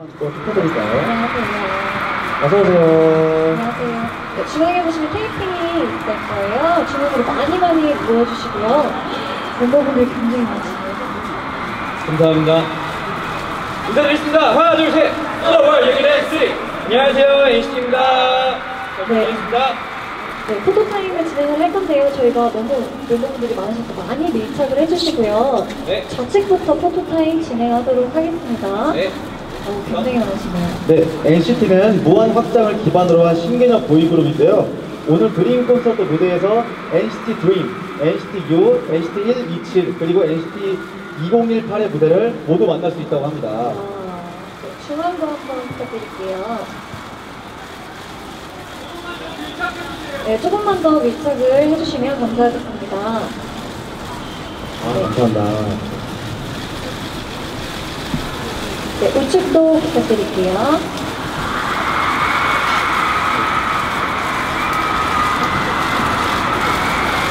또 축하드릴까요? 안녕하세요. 어서 오세요. 안녕하세요. 네, 중앙에 보시면 테이핑이 있을 거예요. 중앙으로 많이 많이 모여주시고요. 멤버분들 굉장히 많으시네요. 감사합니다. 인사드리겠습니다. 하나, 둘, 셋. 플로버 여기는 쓰리. 안녕하세요. NCT입니다. 잘 부탁드리겠습니다. 네, 포토타임을 진행을 할 건데요. 저희가 너무 멤버분들이 많으셔서 많이 밀착을 해주시고요. 네. 좌측부터 포토타임 진행하도록 하겠습니다. 네. 어, 굉장히 많으시네요. 네, NCT는 무한 확장을 기반으로 한 신개념 보이그룹인데요. 오늘 드림 콘서트 무대에서 NCT 드림, NCT U, NCT 127, 그리고 NCT 2018의 무대를 모두 만날 수 있다고 합니다. 아, 네, 중앙도 한번 부탁드릴게요. 네, 조금만 더 밀착을 해주시면 감사하겠습니다. 아, 감사합니다. 네, 우측도 부탁드릴게요.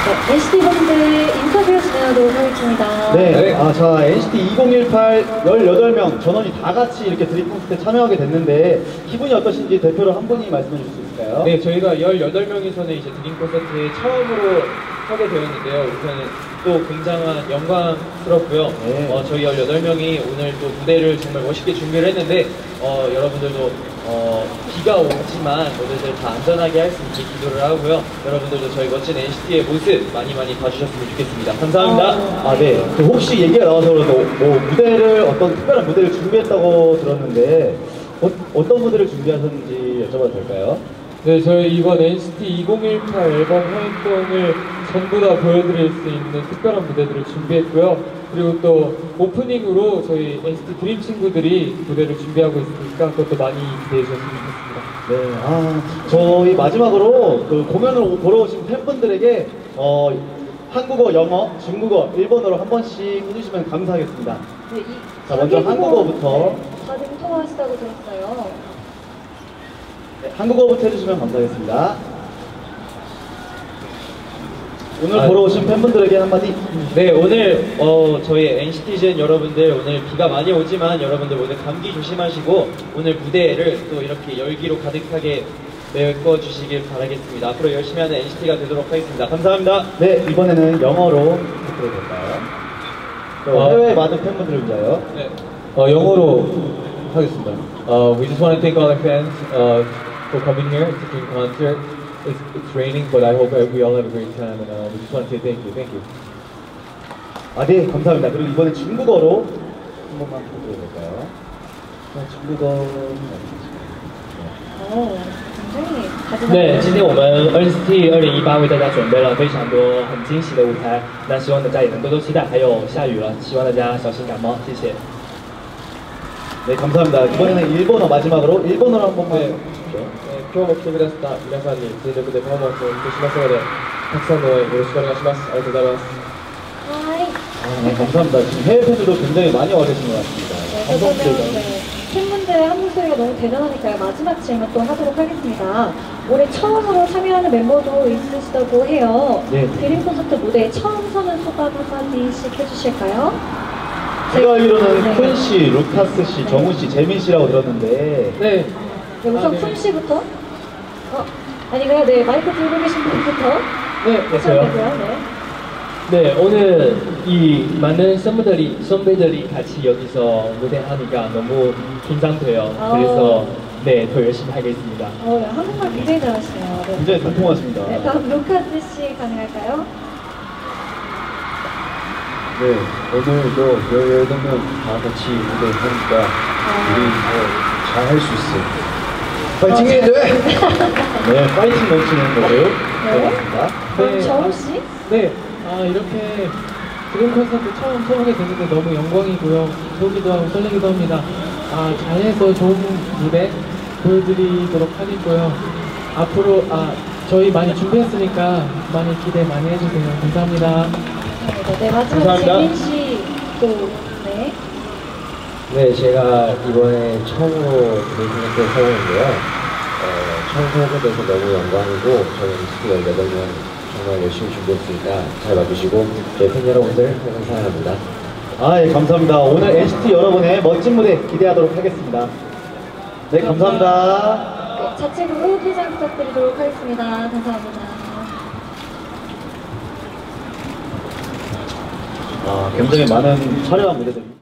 네, NCT분들 인터뷰 진행하도록 하겠습니다. 네, 네. 아, 자, NCT 2018 18명 전원이 다 같이 이렇게 드림 콘서트에 참여하게 됐는데 기분이 어떠신지 대표로 한 분이 말씀해 주실 수 있을까요? 네, 저희가 18명이서는 이제 드림 콘서트에 처음으로 하게 되었는데요. 우선은 또 굉장한 영광스럽고요. 네. 어, 저희 18명이 오늘 또 무대를 정말 멋있게 준비를 했는데, 어, 여러분들도 어, 비가 오지만 모두들 다 안전하게 할 수 있게 기도를 하고요. 여러분들도 저희 멋진 NCT의 모습 많이 많이 봐주셨으면 좋겠습니다. 감사합니다. 아, 네. 그 혹시 얘기가 나와서 그런데 뭐 무대를 어떤 특별한 무대를 준비했다고 들었는데 어, 어떤 무대를 준비하셨는지 여쭤봐도 될까요? 네, 저희 이번 NCT 2018 앨범 활동을 전부 다 보여드릴 수 있는 특별한 무대들을 준비했고요. 그리고 또 오프닝으로 저희 NCT 드림 친구들이 무대를 준비하고 있으니까 그것도 많이 기대해 주셨으면 좋겠습니다. 네. 아, 저희 마지막으로 그 공연을 오- 보러 오신 팬분들에게 어, 한국어, 영어, 중국어, 일본어로 한 번씩 해주시면 감사하겠습니다. 네, 이 자, 먼저 한국어부터. 네, 다들 통화하시다고 들었어요. 네, 한국어부터 해주시면 감사하겠습니다. 오늘 아, 보러 오신 팬분들에게 한마디. 네, 오늘 어, 저희 NCT즌 여러분들 오늘 비가 많이 오지만 여러분들 오늘 감기 조심하시고 오늘 무대를 또 이렇게 열기로 가득하게 메꿔 주시길 바라겠습니다. 앞으로 열심히 하는 NCT가 되도록 하겠습니다. 감사합니다. 네, 이번에는 영어로? 또 어. 해외 많은 팬분들을 위하여. 네, 어, 영어로 하겠습니다. Uh, we just want to thank all our fans uh, for coming here to Dream Concert. It's, it's raining, but I hope we all have a great time, and uh, we just want to say thank you, thank you. 아, 네, 감사합니다. 그리고 이번엔 중국어로 한 번만 부탁드려도 될까요? 자, 중국어. 어, 굉장히 다들 对，今天我们 NCT 二零一八为大家准备了非常多很惊喜的舞台，那希望大家也能多多期待。还有下雨了，希望大家小心感冒，谢谢。 네, 감사합니다. 이번에는 일본어 마지막으로 일본어로 한 번만 네. 해주십시오. えー今日も来てくださった皆さんに全力でパフォーマンスをお見せしますので、たくさんの応援よろしくお願いします。ありがとうございます。 하이. 아, 네, 감사합니다. 지금 해외 팬들도 굉장히 많이 와 계신 것 같습니다. 네, 방송 그러면 기대가. 네, 팬분들의 한국 소리가 너무 대단하니까요. 마지막 질문 또 하도록 하겠습니다. 올해 처음으로 참여하는 멤버도 있으시다고 해요. 네. 드림 콘서트 무대에 처음 서는 소감 한마디씩 해주실까요? 제가 알기로는 네. 큰 씨, 루카스 씨, 정우 씨, 재민 씨라고 들었는데 네, 네, 우선 아, 네. 쿤 씨부터. 어, 아니가요? 네, 마이크 들고 계신 분부터. 네, 하셔야되고요 네. 네, 오늘 이 많은 선배들이 선배들이 같이 여기서 무대하니까 너무 긴장돼요. 아. 그래서 네, 더 열심히 하겠습니다. 어, 네, 한국말 굉장히 잘하시네요. 네. 굉장히 단통하십니다. 네, 다음 루카스 씨 가능할까요? 네, 오늘도 18명 다 같이 무대 하니까 우리 뭐 잘할 수 있어요. 파이팅 해야 돼! 네, 파이팅 넘치는 거를 해봤습니다. 다음 네. 정우 씨. 네, 아 이렇게 드림 콘서트 처음 서게 되는데 너무 영광이고요. 기쁘기도 하고 설레기도 합니다. 아 잘해서 좋은 무대 보여드리도록 하겠고요. 앞으로 아 저희 많이 준비했으니까 많이 기대 많이 해주세요. 감사합니다. 네, 네, 마지막 감사합니다. 재민 씨. 또, 네. 네, 제가 이번에 처음으로 드림콘서트에 서보는데요. 어, 처음 서게 돼서 너무 영광이고 저희 NCT 18명 정말 열심히 준비했으니까 잘 봐주시고 저희 팬 여러분들 항상 사랑합니다. 아, 예, 감사합니다. 오늘 NCT 여러분의 멋진 무대 기대하도록 하겠습니다. 네, 감사합니다. 네, 자체로 호흡기장 부탁드리도록 하겠습니다. 감사합니다. 아, 굉장히 많은 화려한 무대들.